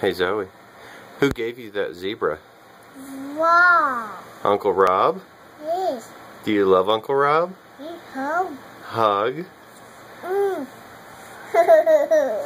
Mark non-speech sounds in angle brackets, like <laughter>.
Hey Zoe, who gave you that zebra? Rob. Uncle Rob? Yes. Do you love Uncle Rob? Yes, hug. Hug. Mm. <laughs>